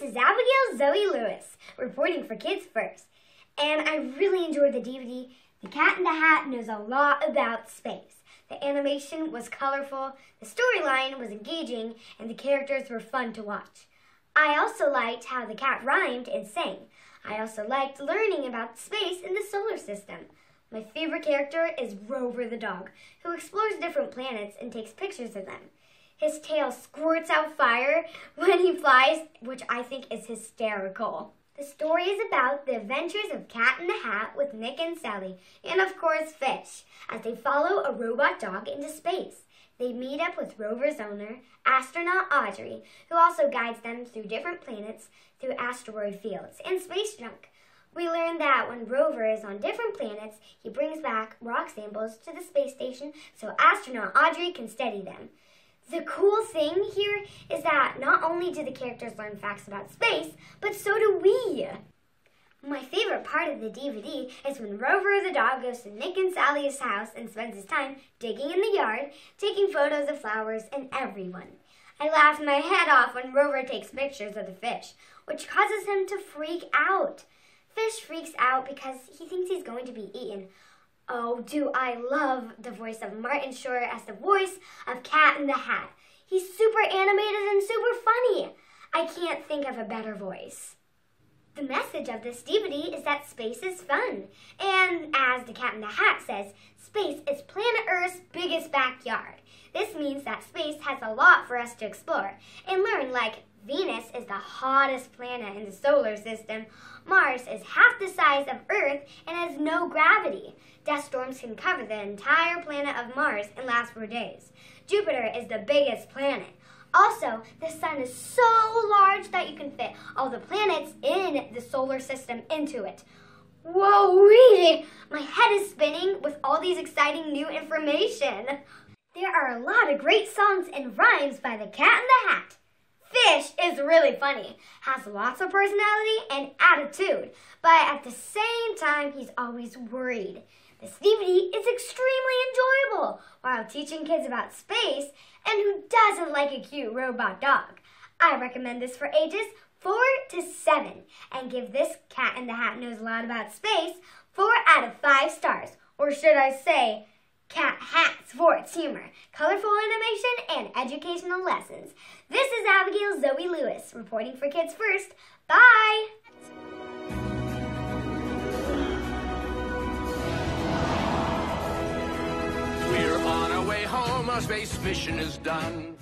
This is Abigail Zoe Lewis reporting for Kids First. And I really enjoyed the DVD. The Cat in the Hat knows a lot about space. The animation was colorful, the storyline was engaging, and the characters were fun to watch. I also liked how the cat rhymed and sang. I also liked learning about space in the solar system. My favorite character is Rover the dog, who explores different planets and takes pictures of them. His tail squirts out fire when he flies, which I think is hysterical. The story is about the adventures of Cat in the Hat with Nick and Sally, and of course Fish, as they follow a robot dog into space. They meet up with Rover's owner, astronaut Audrey, who also guides them through different planets, through asteroid fields, and space junk. We learn that when Rover is on different planets, he brings back rock samples to the space station so astronaut Audrey can study them. The cool thing here is that not only do the characters learn facts about space, but so do we. My favorite part of the DVD is when Rover the dog goes to Nick and Sally's house and spends his time digging in the yard, taking photos of flowers and everyone. I laugh my head off when Rover takes pictures of the fish, which causes him to freak out. Fish freaks out because he thinks he's going to be eaten. Oh, do I love the voice of Martin Short as the voice of Cat in the Hat. He's super animated and super funny. I can't think of a better voice. The message of this DVD is that space is fun. And as the Cat in the Hat says, space is planet Earth's biggest backyard. This means that space has a lot for us to explore and learn like Venus is the hottest planet in the solar system. Mars is half the size of Earth and has no gravity. Dust storms can cover the entire planet of Mars and last for days. Jupiter is the biggest planet. Also, the sun is so large that you can fit all the planets in the solar system into it. Whoa, really? My head is spinning with all these exciting new information. There are a lot of great songs and rhymes by the Cat in the Hat. Fish is really funny, has lots of personality and attitude, but at the same time, he's always worried. This DVD is extremely while teaching kids about space and who doesn't like a cute robot dog. I recommend this for ages 4 to 7 and give this Cat in the Hat knows a lot about space 4 out of 5 stars. Or should I say, Cat Hats for its humor, colorful animation, and educational lessons. This is Abigail Zoe Lewis reporting for Kids First. Bye! Way home, our space mission is done.